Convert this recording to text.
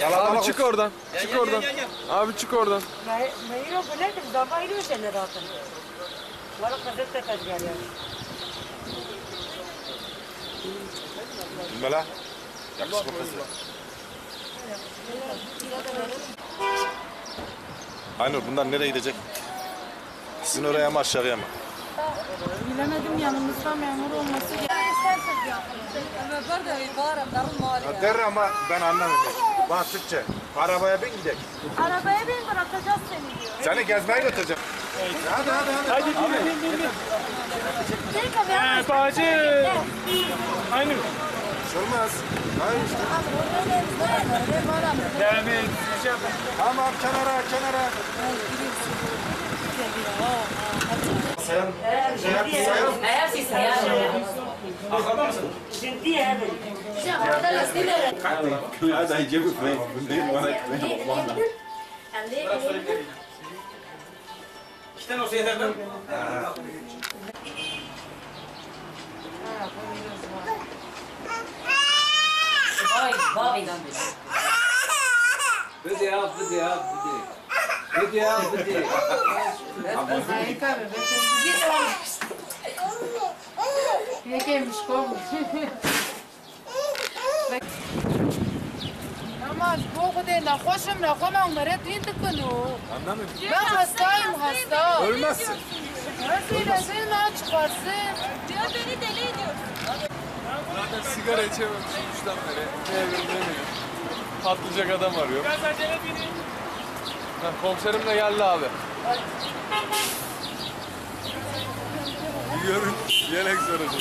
Yalan Abi çık oradan. çık gel, oradan. gel, gel, Abi çık oradan. Hayır, hayır o böyle bir damayla üzerine zaten. Bana kazet de tezgah yani. Bilmela. Yakışıklı kızı. Aynur bunlar nereye gidecek? Sizin oraya mı aşağıya mı? Bilemedim yanımızda memur olması der ama ben anlamıyorum. Bana Türkçe. Arabaya bin gidelim. Arabaya bin bırakacağız seni diyor. Seni gezmeye götüreceğim. Hadi hadi hadi. Gel kapıya. Bacı. Aynı. Bir şey olmaz. Hayır. Devam et. Tamam kenara kenara. Sen, sen, sen, Oy, Bobby dönmüş. Bıdı yap, bıdı yap, bıdı. وانا بدي يا بدي يا بدي بدي يا بدي Yekemiş kovmuş. Ama bu kadar nahoşum nahom onları din tıkını. Anlamıyorum. Ben hastayım hasta. Ölmezsin. Nasıl iyileşsin ne çıkarsın? Diyor beni deli ediyor. Zaten sigara içememiş üçten beri. Ne evim ne benim. Patlayacak adam arıyor. Ha, komiserim de geldi abi. Görün. Yelek soracak.